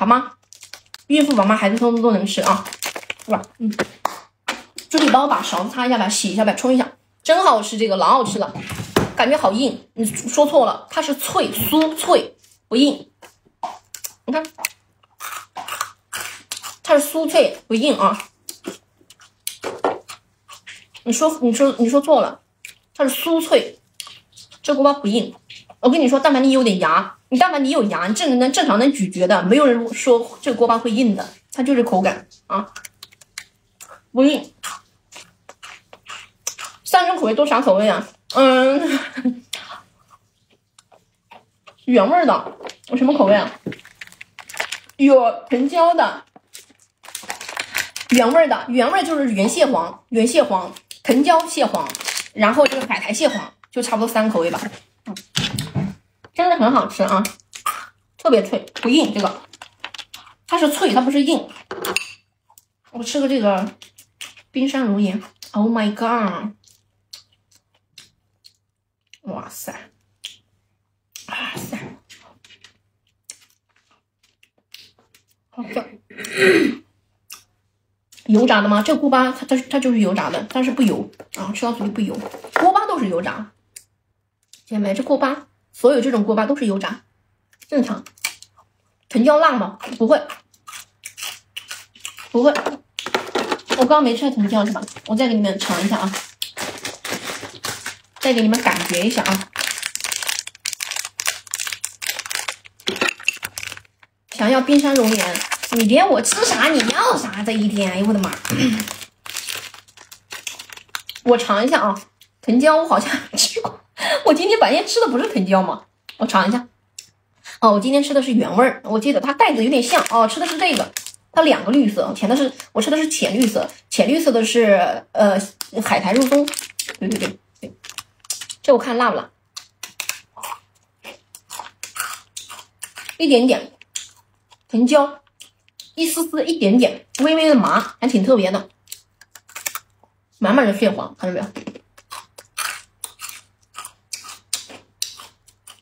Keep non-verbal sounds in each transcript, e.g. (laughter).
好吗？孕妇宝妈、孩子通通都能吃啊，是吧？嗯，助理帮我把勺子擦一下吧，洗一下吧，冲一下，真好吃，这个老好吃了，感觉好硬，你说错了，它是脆酥脆不硬，你看，它是酥脆不硬啊，你说你说你说错了，它是酥脆，这锅巴不硬。我跟你说，但凡你有点牙，你但凡你有牙，你正能正常能咀嚼的，没有人说这个锅巴会硬的，它就是口感啊，不硬。三种口味都啥口味啊？嗯，原味的，什么口味啊？有藤椒的，原味的，原味就是原蟹黄，原蟹黄，藤椒蟹黄，然后这个海苔蟹黄，就差不多三个口味吧。真的很好吃啊，特别脆，不硬。这个它是脆，它不是硬。我吃个这个冰山熔岩，Oh my god！哇塞，哇塞，好香！油炸的吗？这个锅巴它它它就是油炸的，但是不油啊，吃到嘴里不油。锅巴都是油炸，姐妹，这锅巴。所有这种锅巴都是油炸，正常。藤椒辣吗？不会，不会。我刚刚没吃藤椒是吧？我再给你们尝一下啊，再给你们感觉一下啊。想要冰山熔岩，你连我吃啥你要啥这一天，哎呦我的妈！(coughs) 我尝一下啊，藤椒我好像 (laughs) 吃过。(laughs) 我今天白天吃的不是藤椒吗？我尝一下。哦，我今天吃的是原味儿。我记得它袋子有点像哦，吃的是这个。它两个绿色，浅的是我吃的是浅绿色，浅绿色的是呃海苔肉松。对对对对，这我看辣不辣？一点点藤椒，一丝丝一点点，微微的麻，还挺特别的。满满的蟹黄，看到没有？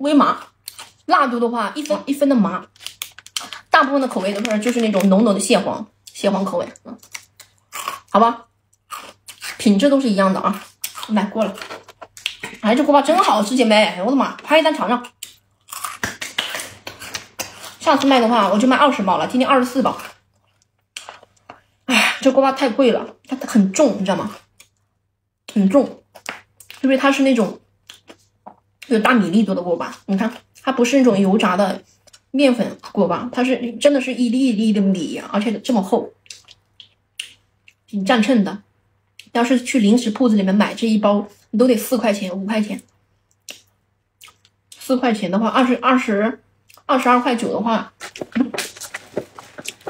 微麻，辣度的话一分一分的麻，大部分的口味都是就是那种浓浓的蟹黄，蟹黄口味，嗯，好吧，品质都是一样的啊，来过了，哎，这锅巴真好吃，姐妹，哎我的妈，拍一单尝尝，下次卖的话我就卖二十包了，今天二十四包，哎，这锅巴太贵了，它很重，你知道吗？很重，因为它是那种。有大米粒做的锅巴，你看它不是那种油炸的面粉锅巴，它是真的是一粒一粒的米，而且这么厚，挺占秤的。要是去零食铺子里面买这一包，你都得四块钱五块钱。四块钱的话，二十二十二十二块九的话，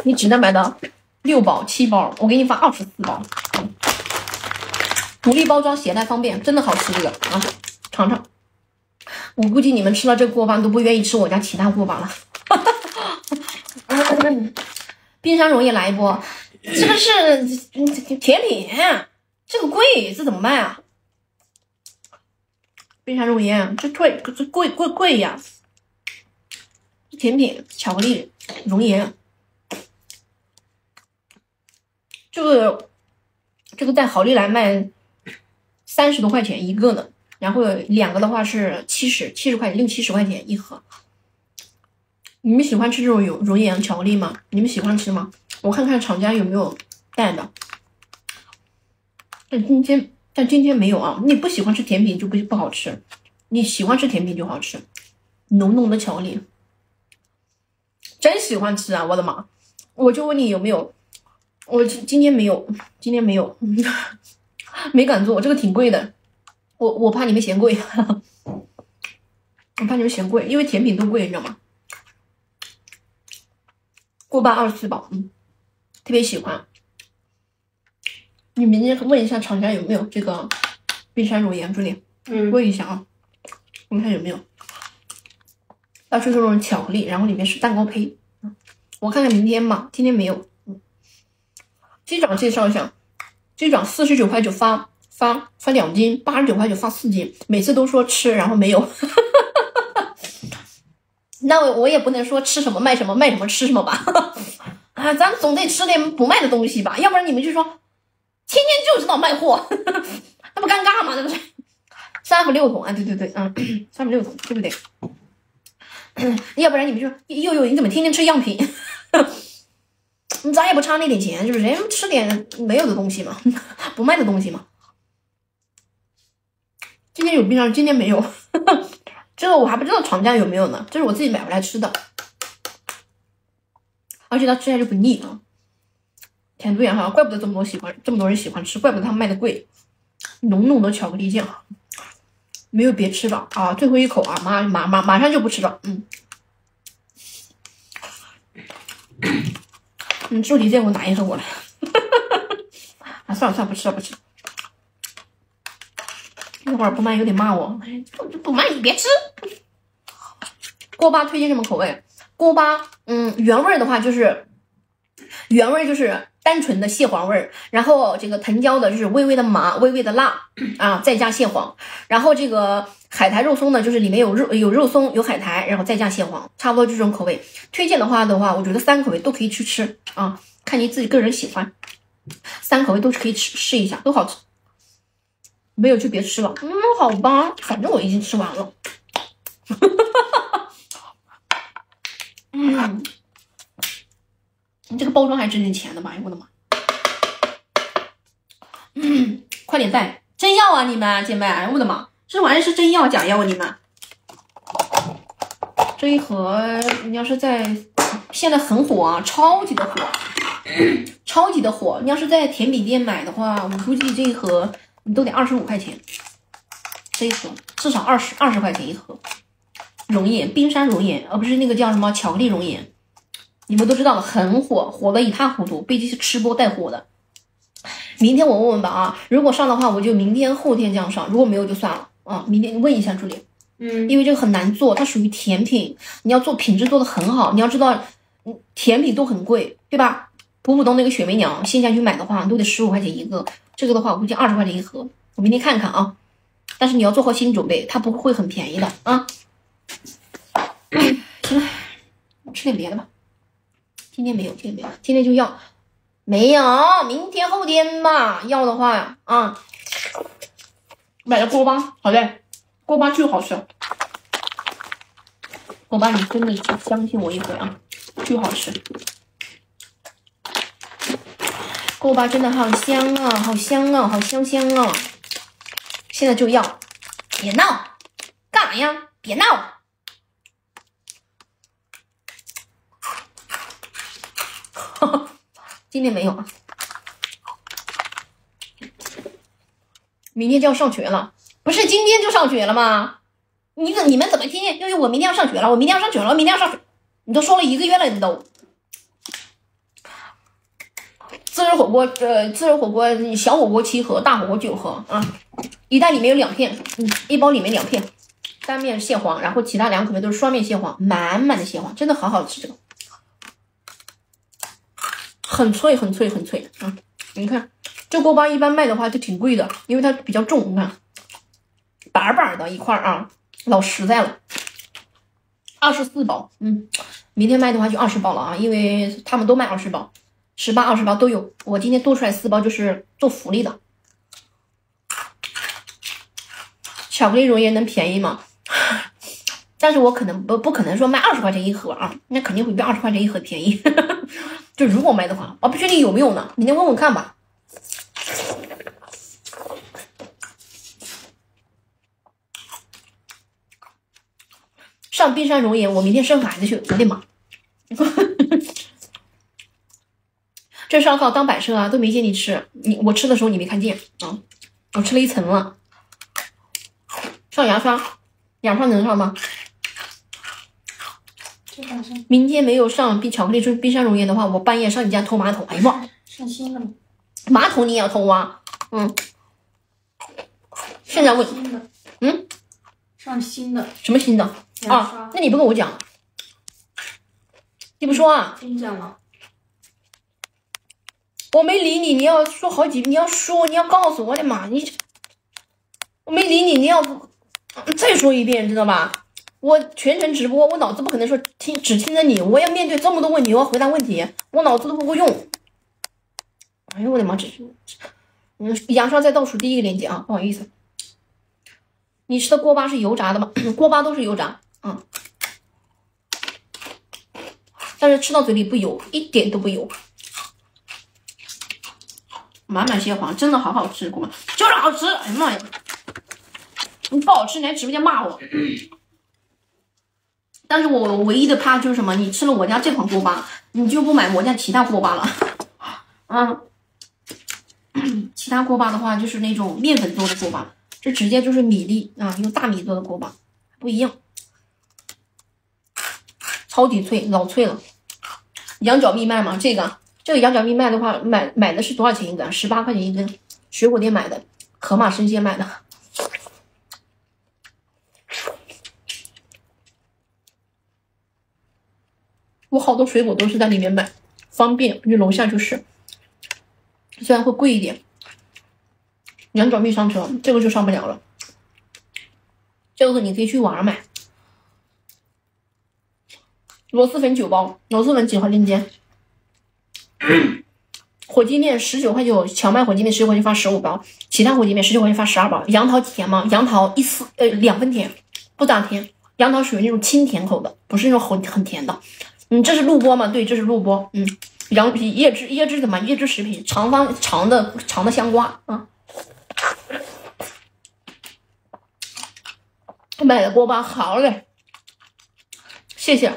你只能买到六包七包，我给你发二十四包。独立包装，携带方便，真的好吃这个啊，尝尝。我估计你们吃了这锅巴都不愿意吃我家其他锅巴了。(laughs) 冰山溶液来一波，这个是甜品，这个贵，这怎么卖啊？冰山熔岩这贵，这贵贵贵呀！甜品，巧克力熔岩，这个这个在好利来卖三十多块钱一个呢。然后两个的话是七十七十块钱，六七十块钱一盒。你们喜欢吃这种熔熔岩巧克力吗？你们喜欢吃吗？我看看厂家有没有带的。但今天但今天没有啊！你不喜欢吃甜品就不不好吃，你喜欢吃甜品就好吃。浓浓的巧克力，真喜欢吃啊！我的妈！我就问你有没有？我今今天没有，今天没有，(laughs) 没敢做。这个挺贵的。我我怕你们嫌贵，(laughs) 我怕你们嫌贵，因为甜品都贵，你知道吗？锅巴二十四包，嗯，特别喜欢。你明天问一下厂家有没有这个冰山熔岩，助理，嗯，问一下啊，问看有没有。要是这种巧克力，然后里面是蛋糕胚，我看看明天吧，今天没有。嗯，鸡爪介绍一下，鸡爪四十九块九发。发发两斤，八十九块九发四斤，每次都说吃，然后没有。(laughs) 那我我也不能说吃什么卖什么卖什么吃什么吧，啊，咱总得吃点不卖的东西吧，要不然你们就说天天就知道卖货，(laughs) 那不尴尬吗？那不是？三十六桶啊，对对对，嗯，三十六桶，对不对？(coughs) 要不然你们就说悠悠你怎么天天吃样品？你 (laughs) 咱也不差那点钱，是不是？吃点没有的东西嘛，不卖的东西嘛。今天有冰箱，今天没有。(laughs) 这个我还不知道厂家有没有呢，这是我自己买回来吃的，而且它吃起来就不腻啊，甜度也好，怪不得这么多喜欢，这么多人喜欢吃，怪不得他卖的贵。浓浓的巧克力酱，没有别吃了啊！最后一口啊，马马马马上就不吃了，嗯。嗯，助理再给我拿一盒过来。(laughs) 啊，算了算了，不吃了不吃了。一会儿不卖有点骂我，不不卖你别吃。锅巴推荐什么口味？锅巴，嗯，原味的话就是原味就是单纯的蟹黄味儿，然后这个藤椒的就是微微的麻、微微的辣啊，再加蟹黄。然后这个海苔肉松呢，就是里面有肉有肉松有海苔，然后再加蟹黄，差不多这种口味。推荐的话的话，我觉得三口味都可以去吃啊，看你自己个人喜欢，三口味都是可以吃试一下，都好吃。没有就别吃了。嗯，好吧，反正我已经吃完了。嗯，你这个包装还值点钱的吧？哎呦，我的妈！嗯，快点带，真要啊，你们姐妹！哎，我的妈，这玩意是真要假要啊？你们这一盒，你要是在现在很火啊，超级的火，超级的火。你要是在甜品店买的话，我估计这一盒。你都得二十五块钱，这一盒至少二十二十块钱一盒。熔岩冰山熔岩，而不是那个叫什么巧克力熔岩，你们都知道了，很火，火的一塌糊涂，被这些吃播带火的。明天我问问吧啊，如果上的话，我就明天后天这样上；如果没有就算了啊。明天问一下助理，嗯，因为这个很难做，它属于甜品，你要做品质做的很好。你要知道，嗯，甜品都很贵，对吧？普普通那个雪媚娘，线下去买的话都得十五块钱一个。这个的话，我估计二十块钱一盒，我明天看看啊。但是你要做好心理准备，它不会很便宜的啊。行了，吃点别的吧。今天没有，今天没有，今天就要没有，明天后天吧。要的话，啊，买了锅巴，好嘞，锅巴巨好吃。锅巴，你真的相信我一回啊，巨好吃。锅巴真的好香啊，好香啊，好香香啊！现在就要，别闹，干啥呀？别闹！(laughs) 今天没有，明天就要上学了，不是今天就上学了吗？你怎你们怎么天天因为我明天要上学了，我明天要上学了，我明天要上学，你都说了一个月了，你都。自热火锅，呃，自热火锅小火锅七盒，大火锅九盒啊，一袋里面有两片，嗯，一包里面两片，单面蟹黄，然后其他两口味都是双面蟹黄，满满的蟹黄，真的好好吃，这个很脆，很脆，很脆啊！你看这锅巴一般卖的话就挺贵的，因为它比较重，你看板板的一块啊，老实在了，二十四包，嗯，明天卖的话就二十包了啊，因为他们都卖二十包。十八、二十包都有，我今天多出来四包，就是做福利的。巧克力熔岩能便宜吗？(laughs) 但是我可能不不可能说卖二十块钱一盒啊，那肯定会比二十块钱一盒便宜。(laughs) 就如果卖的话，我不确定有没有呢，明天问问看吧。上冰山熔岩，我明天生孩子去，我的妈！(laughs) 这烧烤当摆设啊，都没见你吃。你我吃的时候你没看见啊？我吃了一层了。上牙刷，牙刷能上吗？明天没有上冰巧克力是冰山熔岩的话，我半夜上你家偷马桶。哎呀妈！上新的吗？马桶你也要偷啊？嗯。现在问。嗯。上新的。什么新的？啊？那你不跟我讲？你不说啊？跟你讲了。我没理你，你要说好几，你要说，你要告诉我的妈，你我没理你，你要再说一遍，知道吧？我全程直播，我脑子不可能说听只听着你，我要面对这么多问题，我要回答问题，我脑子都不够用。哎呦我的妈！这是嗯，杨少在倒数第一个链接啊，不好意思。你吃的锅巴是油炸的吗？(coughs) 锅巴都是油炸，嗯，但是吃到嘴里不油，一点都不油，满满蟹黄，真的好好吃，锅巴就是好吃。哎呀妈呀！你不好吃，你来直播间骂我。(clears throat) 但是我唯一的怕就是什么？你吃了我家这款锅巴，你就不买我家其他锅巴了。啊，其他锅巴的话就是那种面粉做的锅巴，这直接就是米粒啊，用大米做的锅巴，不一样，超级脆，老脆了。羊角蜜卖吗？这个这个羊角蜜卖的话，买买的是多少钱一根？十八块钱一根，水果店买的，盒马生鲜买的。我好多水果都是在里面买，方便，就楼下就是。虽然会贵一点，羊角蜜上车，这个就上不了了。这个你可以去网上买。螺蛳粉九包，螺蛳粉几号链接？火鸡面十九块九，荞麦火鸡面十九块钱发十五包，其他火鸡面十九块钱发十二包。杨桃甜吗？杨桃一丝呃两分甜，不咋甜。杨桃属于那种清甜口的，不是那种很很甜的。嗯，这是录播吗？对，这是录播。嗯，羊皮椰汁，椰汁的嘛，椰汁食品，长方长的长的香瓜啊。买的锅巴，好嘞，谢谢，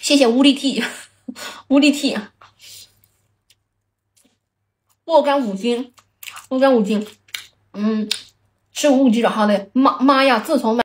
谢谢乌力 T，(laughs) 无力 T，沃柑五斤，沃柑五斤，嗯，是五 G 的，好的，妈妈呀，自从买。